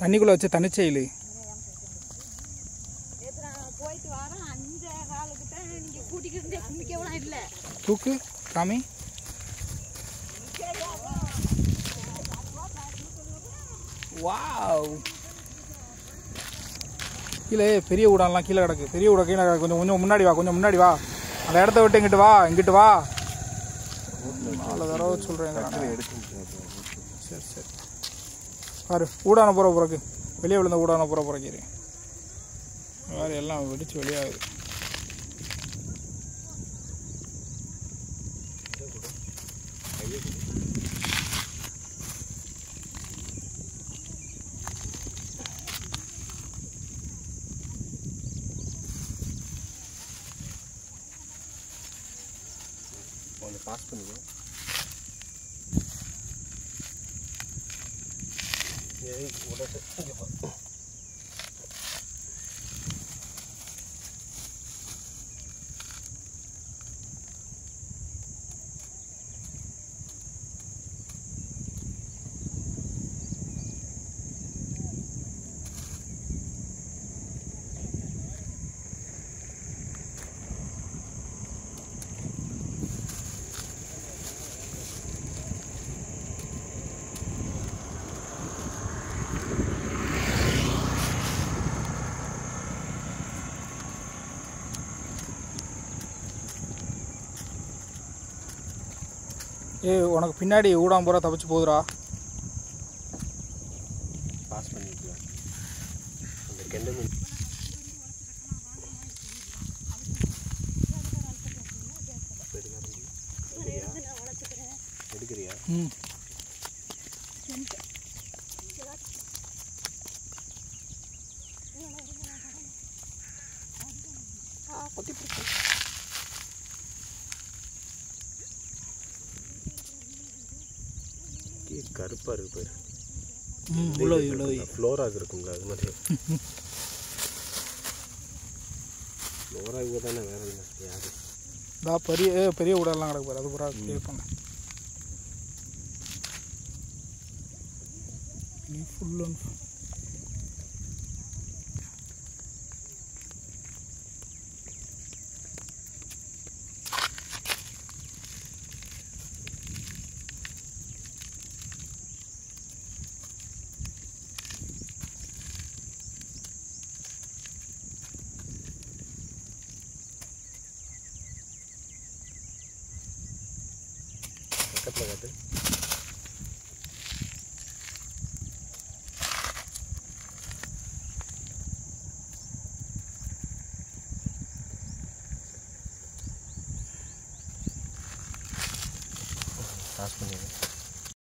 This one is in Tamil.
தண்ணிக்குள்ளே வச்சு தனிச்செயில். தூக்கு காமி வாவ். கீழே பெரிய ஊடான்லாம் கீழே கிடக்கு. பெரிய ஊட கீழே கிடக்கு. கொஞ்சம் கொஞ்சம் முன்னாடி வா கொஞ்சம் முன்னாடி வா. அந்த இடத்த விட்டு இங்கிட்டு வா இங்கிட்டு வா. நாலு தடவை சொல்கிறேன் சரி சரி. பாரு ஊடான போகிற பிறகு வெளியே விழுந்த ஊடான போகிற பிறகு இரு. வேறு எல்லாம் வெடிச்சு வெளியாகுது கொஞ்சம் பாஸ் பண்ணிக்கோ 哎，我这是这句话。ஏய் உனக்கு பின்னாடி ஊடாம் பூரா தப்பிச்சு போகுதுடா. பாஸ் பண்ணிக்கலாம் அந்த கெண்டை மீன். எடுக்கிறியா? ம். கீ கருப்பாக இருக்கு பாரு. உழவு உழவு ஃப்ளோராக இருக்குங்களா அது மாதிரி. ஃப்ளோராக தானே வேற என்ன யாரு? இதா பெரிய பெரிய ஊடெல்லாம் கிடக்கு பாரு அது பூரா கிளியர் ஃபுல் அண்ட் பக்கத்தில் காட்டு காசு பண்ணிடுறேன்